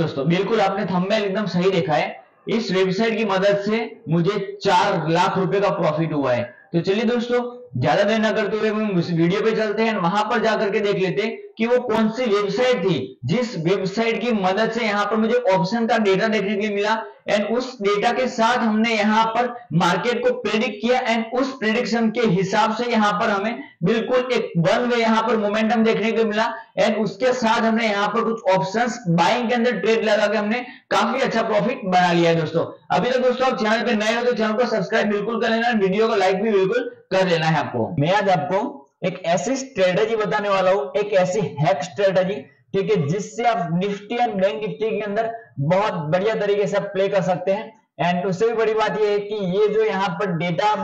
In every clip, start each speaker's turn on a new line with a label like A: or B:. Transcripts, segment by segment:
A: दोस्तों, बिल्कुल आपने थंबनेल एकदम सही देखा है। इस वेबसाइट की मदद से मुझे चार लाख रुपए का प्रॉफिट हुआ है। तो चलिए दोस्तों ज़्यादा देर ना करते हुए हम वीडियो पे चलते हैं, वहाँ पर जाकर के देख लेते हैं कि वो कौन सी वेबसाइट थी, जिस वेबसाइट की मदद से यहाँ पर मुझे ऑप्शन का डेटा देखने के मिला एंड उस डेटा के साथ हमने यहाँ पर मार्केट को प्रेडिक्ट किया एंड उस प्रेडिक्शन के हिसाब से यहाँ पर हमें बिल्कुल एक वन वे यहाँ पर मोमेंटम देखने को मिला एंड उसके साथ हमने यहाँ पर कुछ ऑप्शंस बाइंग के अंदर ट्रेड लगा के हमने काफ़ी अच्छा प्रॉफिट बना लिया है दोस्तों। अभी तक दोस्तों आप चैनल पर नए हो तो चैनल को सब्सक्राइब बिल्कुल कर लेना वीडियो को लाइक भी बिल्कुल कर लेना है आपको। मैं आज आपको एक ऐसी स्ट्रेटेजी बताने वाला हूँ, एक ऐसी हैक स्ट्रेटेजी ठीक है, जिससे आप निफ्टी एंड बैंक निफ्टी के अंदर बहुत बढ़िया तरीके से आप प्ले कर सकते हैं। एंड उससे भी बड़ी बात यह है कि ये जो यहाँ पर डेटा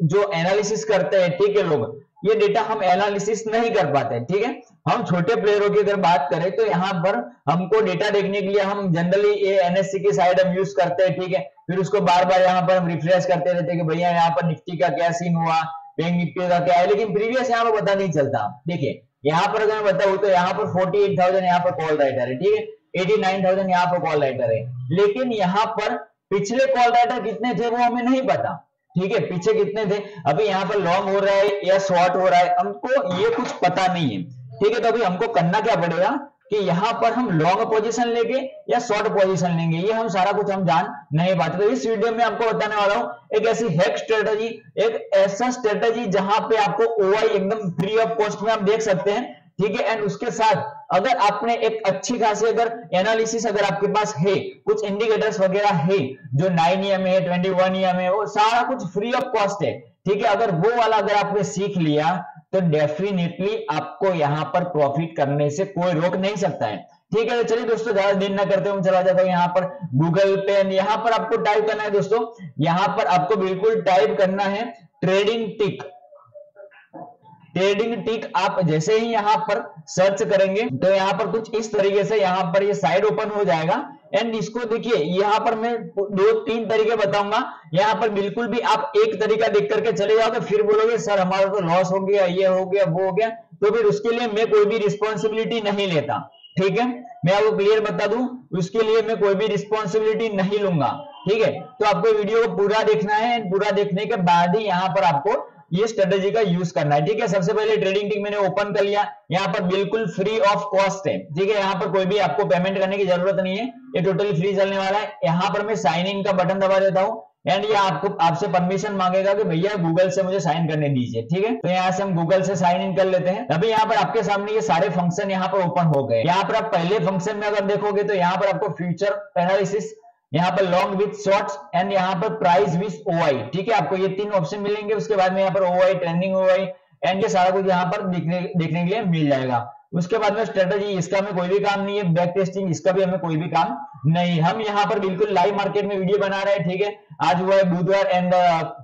A: जो एनालिसिस करते हैं, ठीक है लोग? ये डेटा हम एनालिसिस नहीं कर पाते, ठीक है? हम छोटे प्लेयरों की अगर बात करें तो यहाँ पर हमको डेटा देखने के लिए हम जनरली ये एनएससी की साइड हम यूज़ करते हैं, ठीक है? फिर उसको बार बार यहाँ पर हम रिफ्रेश करते रहते हैं कि भैया यहाँ पर निफ्टी का क्या सीन हुआ? बैंक निफ्टी का क्या है? लेकिन प्रीवियस यहाँ पर पता नहीं चलता, देखिए, यहाँ पर अगर मैं बताऊँ तो यहाँ पर फोर्टी एट थाउज़ेंड यहाँ पर कॉल राइटर है, ठीक है? एटी नाइन थाउज़ेंड यहाँ पर कॉल राइटर है। लेकिन यहाँ पर पिछले कॉल राइटर कितने थे वो हमें नहीं पता। ठीक है, पीछे कितने थे? अभी यहाँ पर लॉन्ग हो रहा है या शॉर्ट हो रहा है, हमको ये कुछ पता नहीं है। ठीक है तो अभी हमको करना क्या पड़ेगा कि यहाँ पर हम लॉन्ग पोजीशन लेंगे या शॉर्ट पोजीशन लेंगे, ये हम सारा कुछ हम जान नहीं पाते। तो इस वीडियो में आपको बताने वाला हूँ, एक ऐसी हैक स्ट्रेटजी एक ऐसा स्ट्रेटजी जहाँ पे आपको ओआई एकदम फ्री ऑफ़ कॉस्ट में आप देख सकते हैं। ठीक है? एंड उसके साथ अगर आपने एक अच्छी खासी अगर एनालिसिस अगर आपके पास है, कुछ इंडिकेटर्स वगैरह है, जो नाइन ईएम है ट्वेंटी वन ईएम है, वो सारा कुछ फ्री ऑफ़ कॉस्ट है, ठीक है? अगर वो वाला अगर आपने सीख लिया तो डेफिनेटली आपको यहाँ पर प्रॉफिट करने से कोई रोक नहीं सकता है। ठीक है? तो चलिए दोस्तों, ज़्यादा दिन ना करते हुए चला जाता हूँ यहाँ पर गूगल पे। यहाँ पर आपको टाइप करना है दोस्तों। यहाँ पर आपको बिल्कुल टाइप करना है ट्रेडिंग टिक ट्रेडिंग टिक आप जैसे ही यहाँ पर सर्च करेंगे तो यहाँ पर कुछ इस तरीके से यहाँ पर ये यह साइड ओपन हो जाएगा। एंड इसको देखिए, यहाँ पर मैं दो तीन तरीके बताऊँगा। यहाँ पर बिल्कुल भी आप एक तरीका देख करके चले जाओगे फिर बोलोगे, सर, हमारा तो लॉस हो गया, ये हो गया, वो हो गया। तो फिर उसके लिए मैं कोई भी रिस्पॉन्सिबिलिटी नहीं लेता, ठीक है? मैं आपको क्लियर बता दू, उसके लिए मैं कोई भी रिस्पॉन्सिबिलिटी नहीं लूँगा, ठीक है? तो आपको वीडियो को पूरा देखना है, पूरा देखने के बाद ही यहाँ पर आपको ये स्ट्रेटेजी का यूज़ करना है। ठीक है, सबसे पहले ट्रेडिंग टिक मैंने ओपन कर लिया। यहाँ पर बिल्कुल फ्री ऑफ़ कॉस्ट है। ठीक है, यहाँ पर कोई भी आपको पेमेंट करने की ज़रूरत नहीं है। ये टोटली फ्री चलने वाला है। यहाँ पर मैं साइन इन का बटन दबा देता हूँ। एंड ये आपको, आपसे परमिशन मांगेगा कि भैया गूगल से मुझे साइन करने दीजिए। ठीक है तो यहाँ से हम गूगल से साइन इन कर लेते हैं। अभी यहाँ पर आपके सामने ये सारे फ़ंक्शन यहाँ पर ओपन हो गए। यहाँ पर आप पहले फ़ंक्शन में अगर देखोगे तो यहाँ पर आपको फ्यूचर एनालिसिस यहाँ पर लॉन्ग विथ शॉर्ट्स एंड यहाँ पर प्राइस विथ ओआई ठीक है? आपको ये तीन ऑप्शन मिलेंगे, उसके बाद में यहाँ पर ओआई ट्रेंडिंग ओआई एंड ये सारा कुछ यहाँ पर देखने देखने के लिए मिल जाएगा। उसके बाद में स्ट्रेटेजी इसका में कोई भी काम नहीं है बैक टेस्टिंग इसका भी हमें कोई भी काम नहीं हम यहाँ पर बिल्कुल लाइव मार्केट में वीडियो बना रहे हैं, ठीक है? आज हुआ है बुधवार एंड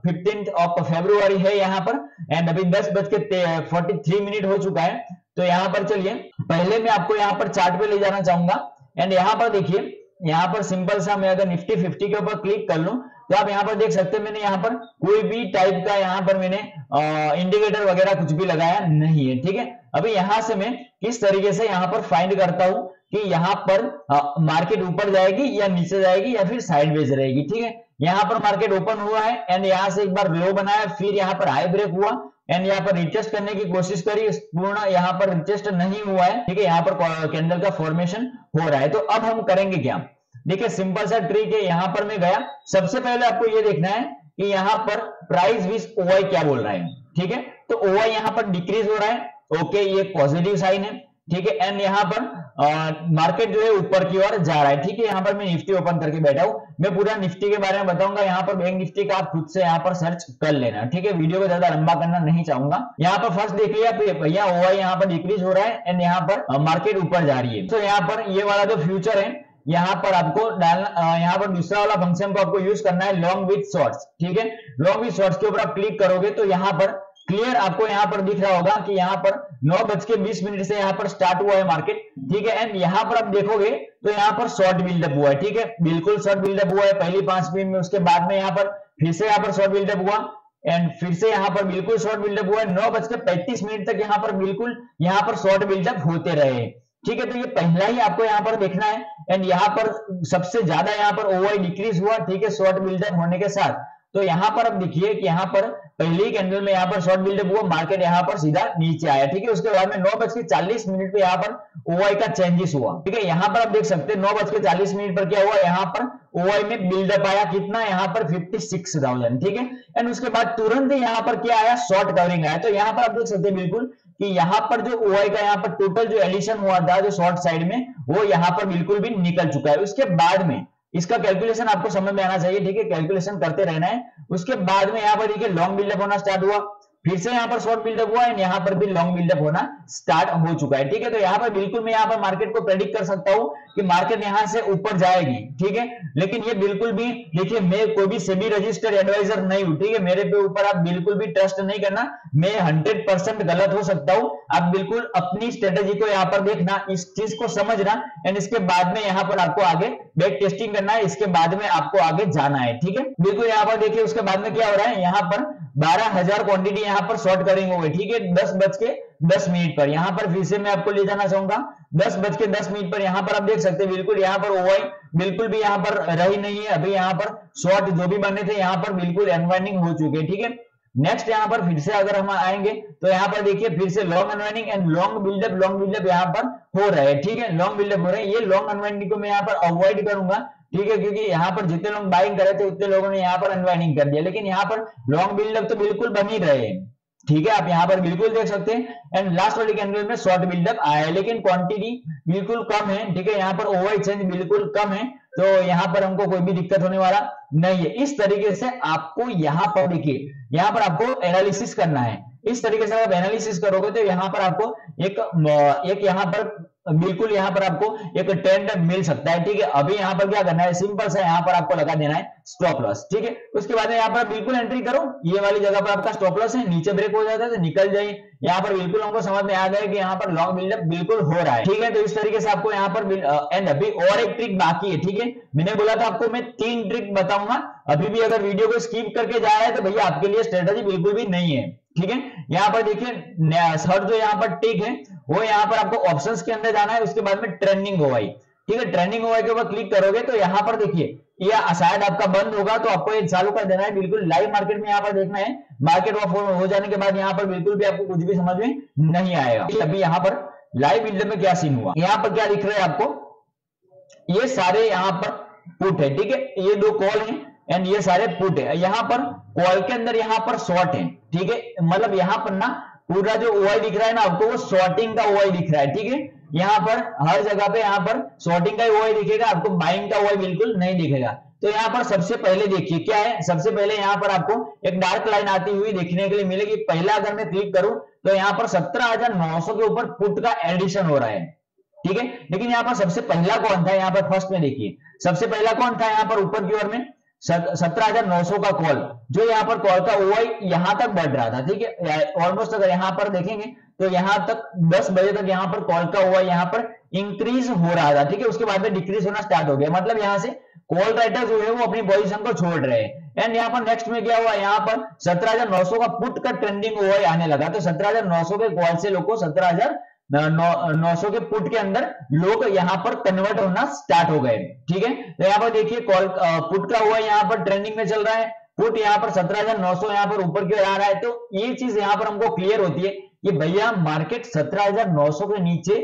A: फिफ्टींथ ऑफ़ फेब्रुआरी है यहाँ पर एंड अभी दस बज के फोर्टी थ्री मिनट हो चुका है। तो यहाँ पर चलिए, पहले मैं आपको यहाँ पर चार्ट पे ले जाना चाहूँगा। एंड यहाँ पर देखिए यहाँ पर सिंपल सा मैं अगर निफ्टी फिफ्टी के ऊपर क्लिक कर लू तो आप यहाँ पर देख सकते हैं मैंने यहाँ पर कोई भी टाइप का यहाँ पर मैंने इंडिकेटर वगैरह कुछ भी लगाया नहीं है, ठीक है? अभी यहाँ से मैं किस तरीके से यहाँ पर फाइंड करता हूँ कि यहाँ पर मार्केट ऊपर जाएगी या नीचे जाएगी या फिर साइडवेज रहेगी, ठीक है? यहाँ पर मार्केट ओपन हुआ है एंड यहाँ से एक बार लो बनाया, फिर यहाँ पर हाई ब्रेक हुआ एंड यहाँ पर रिटेस्ट करने की कोशिश करी, पूर्ण यहाँ पर रिटेस्ट नहीं हुआ है, ठीक है, यहाँ पर कैंडल का फॉर्मेशन हो रहा है। तो अब हम करेंगे क्या? देखिए सिंपल सा ट्रिक है, यहाँ पर मैं गया। सबसे पहले आपको ये देखना है कि यहाँ पर प्राइस विथ ओवाई क्या बोल रहा है, ठीक है? तो ओवाई यहाँ पर डिक्रीज हो रहा है ओके ये पॉजिटिव साइन है, ठीक है एंड यहाँ पर मार्केट जो है ऊपर की ओर जा रहा है। ठीक है, यहाँ पर मैं निफ्टी ओपन करके बैठा हूँ। मैं पूरा निफ्टी के बारे में बताऊँगा। यहाँ पर बैंक निफ्टी का आप खुद से यहाँ पर सर्च कर लेना। ठीक है वीडियो को ज़्यादा लंबा करना नहीं चाहूँगा। यहाँ पर फ़र्स्ट देख लिया भैया ओ यहाँ पर डिक्रीज हो रहा है एंड यहाँ पर मार्केट ऊपर जा रही है। तो यहाँ पर ये वाला जो फ्यूचर है, यहाँ पर आपको डालना यहाँ पर दूसरा वाला फ़ंक्शन को आपको यूज़ करना है लॉन्ग विथ शॉर्ट्स ठीक है लॉन्ग विथ शॉर्ट्स के ऊपर आप क्लिक करोगे तो यहाँ पर क्लियर आपको यहाँ पर दिख रहा होगा कि यहाँ पर नौ बज के बीस मिनट से यहाँ पर स्टार्ट हुआ है मार्केट ठीक है एंड यहाँ पर आप देखोगे तो यहाँ पर शॉर्ट बिल्डअप हुआ है ठीक है बिल्कुल शॉर्ट बिल्डअप हुआ है पहली पाँच मिनट में उसके बाद में यहाँ पर फिर से यहाँ पर शॉर्ट बिल्डअप हुआ एंड फिर से यहाँ पर बिल्कुल शॉर्ट बिल्डअप हुआ है नौ बज के पैंतीस मिनट तक यहाँ पर बिल्कुल यहाँ पर शॉर्ट बिल्डअप होते रहे ठीक है तो ये पहला ही आपको यहाँ पर देखना है एंड यहाँ पर सबसे ज़्यादा यहाँ पर ओवाई डिक्रीज हुआ ठीक है शॉर्ट बिल्डअप होने के साथ तो यहाँ पर अब देखिए कि यहाँ पर पहले कैंडल में यहाँ पर शॉर्ट बिल्डअप हुआ मार्केट यहाँ पर सीधा नीचे आया ठीक है उसके बाद में नौ बज के चालीस मिनट पे यहाँ पर ओआई का चेंजेस हुआ ठीक है यहाँ पर आप देख सकते हैं नौ बज के चालीस मिनट पर क्या हुआ यहाँ पर ओवाई में बिल्डअप आया कितना यहाँ पर फिफ्टी सिक्स थाउज़ेंड ठीक है एंड उसके बाद तुरंत यहाँ पर क्या आया शॉर्ट कवरिंग आया तो यहाँ पर आप देख सकते हैं बिल्कुल कि यहाँ पर जो ओआई का यहाँ पर टोटल जो एडिशन हुआ था जो शॉर्ट साइड में वो यहाँ पर बिल्कुल भी निकल चुका है उसके बाद में इसका कैलकुलेशन आपको समझ में आना चाहिए, ठीक है? कैलकुलेशन करते रहना है। उसके बाद में यहाँ पर देखिए लॉन्ग बिल्डअप होना स्टार्ट हुआ। फिर से यहाँ पर शॉर्ट बिल्डअप हुआ है यहाँ पर भी लॉन्ग बिल्डअप होना स्टार्ट हो चुका है। ठीक है? तो यहाँ पर बिल्कुल मैं यहाँ पर मार्केट को प्रेडिक्ट कर सकता हूँ कि मार्केट यहाँ से ऊपर जाएगी। ठीक है? लेकिन ये बिल्कुल भी, देखिए, मैं कोई भी सेबी रजिस्टर्ड एडवाइजर नहीं हूँ। ठीक है? मेरे पे ऊपर आप बिल्कुल भी ट्रस्ट नहीं करना। मैं हंड्रेड परसेंट गलत हो सकता हूँ। आप बिल्कुल अपनी स्ट्रेटेजी को यहाँ पर देखना, इस चीज़ को समझना एंड इसके बाद में यहाँ पर आपको आगे बैक टेस्टिंग करना है। इसके बाद में आपको आगे जाना है। ठीक है? बिल्कुल यहाँ पर देखिए, उसके बाद में क्या हो रहा है? यहाँ पर बारह हज़ार क्वांटिटी यहाँ पर शॉर्ट करेंगे हुए ठीक है दस बज के दस मिनट पर यहाँ पर फिर से मैं आपको ले जाना चाहूँगा दस बज के दस मिनट पर यहाँ पर आप देख सकते हैं बिल्कुल यहाँ पर ओवाई बिल्कुल भी यहाँ पर रही नहीं है अभी यहाँ पर शॉर्ट जो भी बने थे यहाँ पर बिल्कुल एनवाइंडिंग हो चुके हैं ठीक है नेक्स्ट यहाँ पर फिर से अगर हम आएँगे तो यहाँ पर देखिए फिर से long unwinding and long buildup long buildup यहाँ पर हो रहा है ठीक है लॉन्ग बिल्डअप हो रहा है ये लॉन्ग अनवाइंडिंग को मैं यहाँ पर अवॉइड करूँगा ठीक है क्योंकि यहाँ पर जितने लोग बाइंग करे थे उतने लोगों ने यहाँ पर अनवाइंडिंग कर दिया लेकिन यहाँ पर लॉन्ग बिल्डअप तो बिल्कुल बन ही रहे हैं ठीक है आप यहाँ पर बिल्कुल देख सकते हैं एंड लास्ट वाली कैंडल में शॉर्ट बिल्डअप आया है लेकिन क्वांटिटी बिल्कुल कम है ठीक है यहाँ पर ओवर एक्सचेंज बिल्कुल कम है तो यहाँ पर हमको कोई भी दिक्कत होने वाला नहीं है इस तरीके से आपको यहाँ पर देखिए यहाँ पर आपको एनालिसिस करना है इस तरीके से आप एनालिसिस करोगे तो यहाँ पर आपको एक एक यहाँ पर बिल्कुल यहाँ पर आपको एक ट्रेंड मिल सकता है, ठीक है? अभी यहाँ पर क्या करना है? सिंपल सा यहाँ पर आपको लगा देना है स्टॉप लॉस ठीक है? उसके बाद यहाँ पर बिल्कुल एंट्री करो, ये वाली जगह पर आपका स्टॉप लॉस है, नीचे ब्रेक हो जाता है तो निकल जाइए। यहाँ पर बिल्कुल हमको समझ में आ गया कि यहाँ पर लॉन्ग बिल्डअप बिल्कुल हो रहा है। ठीक है तो इस तरीके से आपको यहाँ पर एंड अभी और एक ट्रिक बाकी है, ठीक है? मैंने बोला था आपको, मैं तीन ट्रिक बताऊँगा। अभी भी अगर वीडियो को स्कीप करके जा रहा है तो भैया आपके लिए स्ट्रेटेजी बिल्कुल भी नहीं है। ठीक है? यहाँ पर देखिए थर्ड जो यहाँ पर टिक है, वो यहाँ पर आपको ऑप्शंस के अंदर जाना है, उसके बाद में ट्रेंडिंग होवाई ठीक है ट्रेंडिंग होवाई के ऊपर क्लिक करोगे तो यहाँ पर देखिए, या शायद आपका बंद होगा तो आपको एक चालू कर देना है। बिल्कुल लाइव मार्केट में यहाँ पर देखना है। मार्केट ऑफ़ हो जाने के बाद यहाँ पर बिल्कुल भी आपको कुछ भी समझ में नहीं आएगा। अभी यहाँ पर लाइव बिल्डर में क्या सीन हुआ? यहाँ पर क्या दिख रहा है आपको? ये सारे यहाँ पर पुट है, ठीक है? ये दो कॉल है एंड ये सारे पुट है। यहाँ पर कॉल के अंदर यहाँ पर शॉर्ट है, ठीक है? मतलब यहाँ पर ना पूरा जो ओआई दिख रहा है ना, आपको वो शॉर्टिंग का ओआई दिख रहा है, ठीक है? यहाँ पर, हर जगह पे यहाँ पर शॉर्टिंग का ओआई दिखेगा, आपको बाइंग का ओआई बिल्कुल नहीं दिखेगा। तो यहाँ पर सबसे पहले देखिए, क्या है? सबसे पहले यहाँ पर आपको एक डार्क लाइन आती हुई देखने के लिए मिलेगी। पहला अगर मैं क्लिक करूँ तो यहाँ पर सत्रह हज़ार नौ सौ के ऊपर पुट का एडिशन हो रहा है। ठीक है? लेकिन यहाँ पर सबसे पहला कौन था? यहाँ पर फ़र्स्ट में देखिए। सबसे पहला कौन था यहाँ पर? ऊपर की ओर में सत्रह हज़ार नौ सौ का कॉल जो यहाँ पर कॉल का ओआई यहाँ तक बढ़ रहा था, ठीक है? ऑलमोस्ट अगर यहाँ पर देखेंगे तो यहाँ तक 10 बजे तक यहाँ पर कॉल का ओआई यहाँ पर इंक्रीज हो रहा था, ठीक है? उसके बाद में डिक्रीज होना स्टार्ट हो गया। मतलब यहाँ से कॉल राइटर जो है, वो अपनी पोजिशन को छोड़ रहे हैं। एंड यहाँ पर नेक्स्ट में क्या हुआ? यहाँ पर सत्रह का पुट का ट्रेंडिंग ओआई आने लगा। तो सत्रह के कॉल से लोग सत्रह नौ सौ के पुट के अंदर लोग यहाँ पर कन्वर्ट होना स्टार्ट हो गए। ठीक है? तो यहाँ पर देखिए, कॉल पुट का हुआ यहाँ पर ट्रेंडिंग में चल रहा है। पुट यहाँ पर सत्रह हज़ार नौ सौ यहाँ पर ऊपर की ओर आ रहा है। तो ये चीज़ यहाँ पर हमको क्लियर होती है कि भैया मार्केट सत्रह हज़ार नौ सौ के नीचे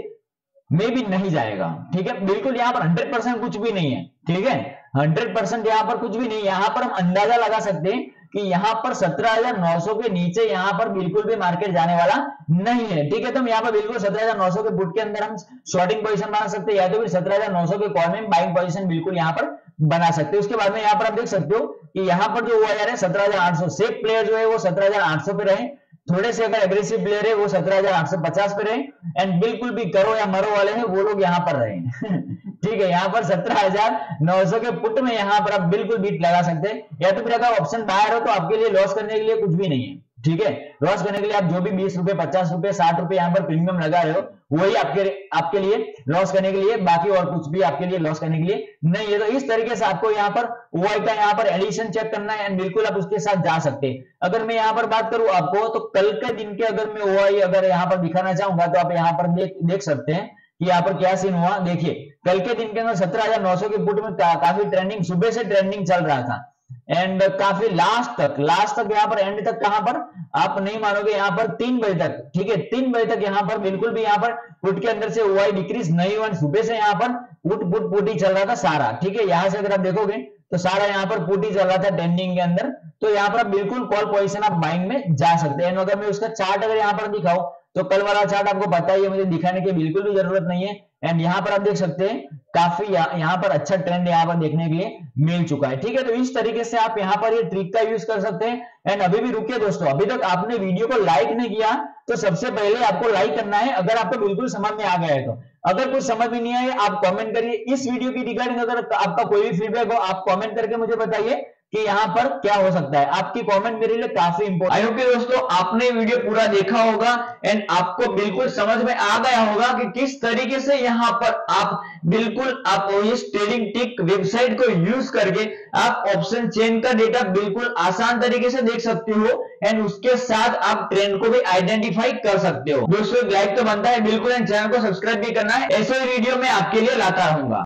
A: में भी नहीं जाएगा। ठीक है? बिल्कुल यहाँ पर हंड्रेड परसेंट कुछ भी नहीं है। ठीक है? हंड्रेड परसेंट यहाँ पर कुछ भी नहीं यहाँ पर हम अंदाज़ा लगा सकते हैं कि यहाँ पर 17,900 के नीचे यहाँ पर बिल्कुल भी मार्केट जाने वाला नहीं है। ठीक है तो हम यहाँ पर बिल्कुल 17,900 के बुट के अंदर हम शॉर्टिंग पोजीशन बना सकते हैं या तो फिर 17,900 के कॉल में बाइंग पोजीशन बिल्कुल यहाँ पर बना सकते हैं। उसके बाद में यहाँ पर आप देख सकते हो कि यहाँ पर जो हुआ जा रहा है सत्रह सेफ़ प्लेयर जो है वो सत्रह पे रहे। थोड़े से अगर एग्रेसिव प्लेयर है, वो सत्रह हज़ार आठ सौ पचास पर रहे एंड बिल्कुल भी करो या मरो वाले हैं, वो लोग यहाँ पर रहे ठीक है, यहाँ पर सत्रह हज़ार नौ सौ के पुट में यहाँ पर आप बिल्कुल बीट लगा सकते हैं। या तो फिर अगर ऑप्शन बाहर हो तो आपके लिए लॉस करने के लिए कुछ भी नहीं है। ठीक है? लॉस करने के लिए आप जो भी बीस रुपए, पचास रुपए, साठ रुपए यहाँ पर प्रीमियम लगा रहे हो, वही आपके आपके लिए लॉस करने के लिए, बाकी और कुछ भी आपके लिए लॉस करने के लिए नहीं है। तो इस तरीके से आपको यहाँ पर ओआई का यहाँ पर एडिशन चेक करना है एंड बिल्कुल आप उसके साथ जा सकते हैं। अगर मैं यहाँ पर बात करूँ आपको तो कल के दिन के अगर मैं ओआई अगर यहाँ पर दिखाना चाहूँगा तो आप यहाँ पर देख देख सकते हैं कि यहाँ पर क्या सीन हुआ। देखिए, कल के दिन के अंदर सत्रह के पुट में काफ़ी ट्रेंडिंग सुबह से ट्रेंडिंग चल रहा था। एंड काफ़ी लास्ट तक लास्ट तक यहाँ पर एंड तक कहाँ पर? आप नहीं मानोगे यहाँ पर तीन बजे तक, ठीक है? तीन बजे तक यहाँ पर, बिल्कुल भी यहाँ पर पुट के अंदर से ओआई डिक्रीज नहीं हुआ सुबह से यहाँ पर पुट पुट पुट ही चल रहा था सारा, ठीक है? यहाँ से अगर आप देखोगे तो सारा यहाँ पर पुट ही चल रहा था ट्रेंडिंग के अंदर तो यहाँ पर बिल्कुल कॉल पोजिशन आप बाइंग में जा सकते हैं। अगर मैं उसका चार्ट अगर यहाँ पर दिखाऊँ तो कल वाला चार्ट आपको है, मुझे दिखाने की बिल्कुल भी ज़रूरत नहीं है। एंड यहाँ पर आप देख सकते हैं, काफ़ी यहाँ पर अच्छा ट्रेंड यहाँ पर देखने के लिए मिल चुका है। ठीक है तो इस तरीके से आप यहाँ पर ये यह ट्रिक का यूज़ कर सकते हैं। एंड अभी भी रुकिए दोस्तों, अभी तक आपने वीडियो को लाइक नहीं किया तो सबसे पहले आपको लाइक करना है। अगर आपको बिल्कुल समझ में आ गया है तो। अगर कुछ समझ में नहीं आए आप कमेंट करिए। इस वीडियो की रिगार्डिंग अगर आपका कोई भी फीडबैक हो, आप कमेंट करके मुझे बताइए। कि यहाँ पर क्या हो सकता है। आपकी कमेंट मेरे लिए काफ़ी इंपोर्टेंट आई होप दोस्तों आपने वीडियो पूरा देखा होगा एंड आपको बिल्कुल समझ में आ गया होगा कि किस तरीके से यहाँ पर आप बिल्कुल आप इस ट्रेडिंग टिक वेबसाइट को यूज़ करके आप ऑप्शन चेन का डेटा बिल्कुल आसान तरीके से देख सकते हो एंड उसके साथ आप ट्रेंड को भी आइडेंटिफाई कर सकते हो। दोस्तों लाइक तो बनता है, बिल्कुल एंड चैनल को सब्सक्राइब भी करना है। ऐसे वीडियो में आपके लिए लाता रहूँगा।